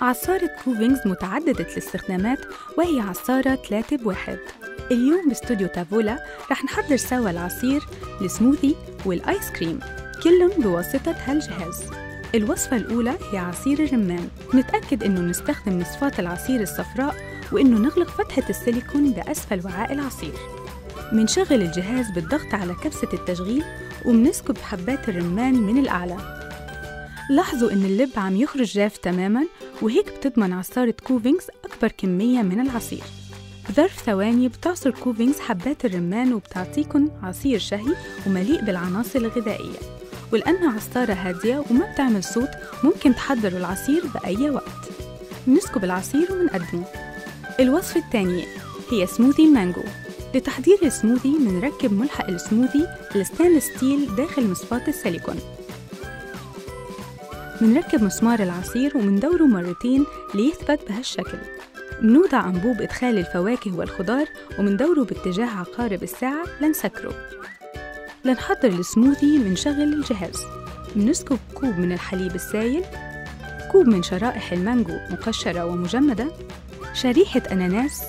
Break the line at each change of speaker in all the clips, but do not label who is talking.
عصارة كوفينجز متعددة الاستخدامات وهي عصارة 3 بواحد. اليوم باستوديو تافولا رح نحضر سوا العصير السموذي والآيس كريم كلهم بواسطة هالجهاز. الوصفة الأولى هي عصير الرمان. نتأكد إنه نستخدم مصفاة العصير الصفراء وإنه نغلق فتحة السيليكون بأسفل وعاء العصير. منشغل الجهاز بالضغط على كبسة التشغيل ومنسكب حبات الرمان من الأعلى. لاحظوا إن اللب عم يخرج جاف تماماً وهيك بتضمن عصارة كوفينجز أكبر كمية من العصير. بظرف ثواني بتعصر كوفينجز حبات الرمان وبتعطيكن عصير شهي ومليء بالعناصر الغذائية. ولأنها عصارة هادية وما بتعمل صوت ممكن تحضروا العصير بأي وقت. بنسكب العصير ومنقدمه الوصفة الثانية هي سموذي مانجو لتحضير السموذي منركب ملحق السموذي الستانلس ستيل داخل مصفاة السيليكون. منركب مسمار العصير ومندوره مرتين ليثبت بهالشكل. منوضع أنبوب إدخال الفواكه والخضار ومندوره باتجاه عقارب الساعة لنسكره. لنحضر السموذي منشغل الجهاز. منسكب كوب من الحليب السايل كوب من شرائح المانجو مقشرة ومجمدة شريحة أناناس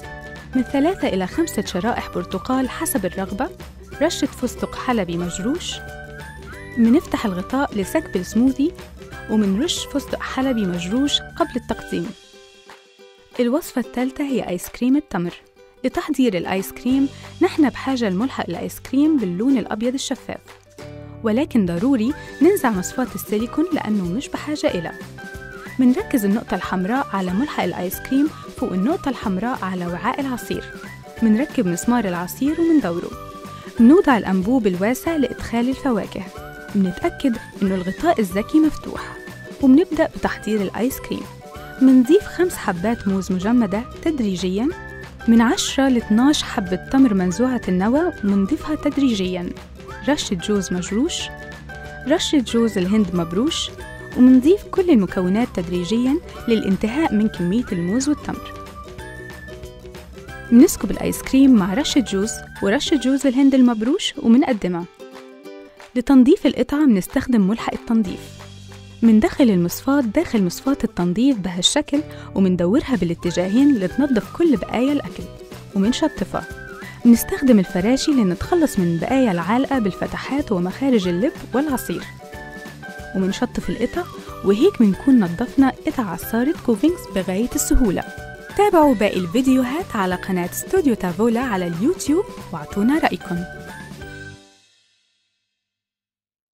من ثلاثة إلى خمسة شرائح برتقال حسب الرغبة رشة فستق حلبي مجروش منفتح الغطاء لسكب السموذي ومنرش فستق حلبي مجروش قبل التقديم. الوصفة الثالثة هي آيس كريم التمر. لتحضير الآيس كريم نحن بحاجة لملحق الآيس كريم باللون الأبيض الشفاف. ولكن ضروري ننزع مصفاة السيليكون لأنه مش بحاجة إلى. منركز النقطة الحمراء على ملحق الآيس كريم فوق النقطة الحمراء على وعاء العصير. منركب مسمار العصير ومندوره منوضع الأنبوب الواسع لإدخال الفواكه. منتأكد إنه الغطاء الذكي مفتوح. ومنبدأ بتحضير الآيس كريم. منضيف خمس حبات موز مجمدة تدريجياً. من 10 ل 12 حبة تمر منزوعة النوى منضيفها تدريجياً. رشة جوز مجروش. رشة جوز الهند مبروش. ومنضيف كل المكونات تدريجياً للانتهاء من كمية الموز والتمر. منسكب الآيس كريم مع رشة جوز ورشة جوز الهند المبروش ومنقدمها لتنظيف القطعة منستخدم ملحق التنظيف. مندخل المصفاة داخل مصفاة التنظيف بهالشكل ومندورها بالاتجاهين لتنظف كل بقايا الأكل. ومنشطفها منستخدم الفراشي لنتخلص من بقايا العالقة بالفتحات ومخارج اللب والعصير. ومنشطف القطع. وهيك بنكون نظفنا قطع عصارة كوفينجز بغاية السهولة. تابعوا باقي الفيديوهات على قناة استوديو تافولا على اليوتيوب واعطونا رأيكم.